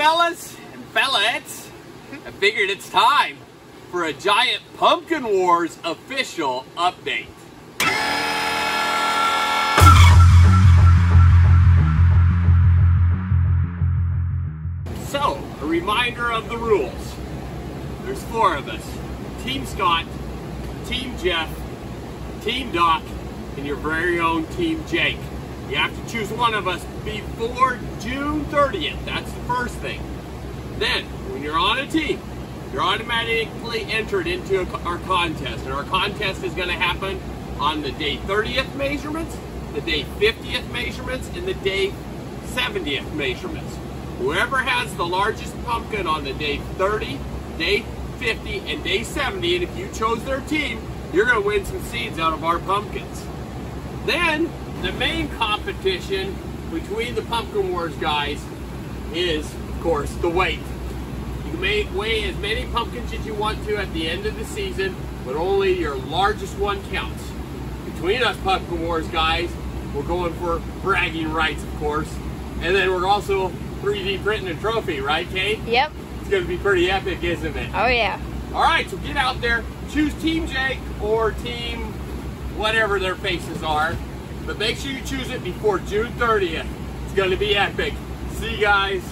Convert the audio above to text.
fellas and fellates, I figured it's time for a Giant Pumpkin Wars official update. So, a reminder of the rules. There's four of us. Team Scott, Team Jeff, Team Doc, and your very own Team Jake. You have to choose one of us before June 30th. That's the first thing. Then, when you're on a team, you're automatically entered into a, our contest. And our contest is going to happen on the day 30th measurements, the day 50th measurements, and the day 70th measurements. Whoever has the largest pumpkin on the day 30, day 50, and day 70, and if you chose their team, you're going to win some seeds out of our pumpkins. Then, the main competition between the Pumpkin Wars guys is, of course, the weight. You may weigh as many pumpkins as you want to at the end of the season, but only your largest one counts. Between us Pumpkin Wars guys, we're going for bragging rights, of course. And then we're also 3D printing a trophy, right, Kade? Yep. It's going to be pretty epic, isn't it? Oh, yeah. All right, so get out there, choose Team Jake or Team whatever their faces are, but make sure you choose it before June 30th. It's going to be epic. See you guys.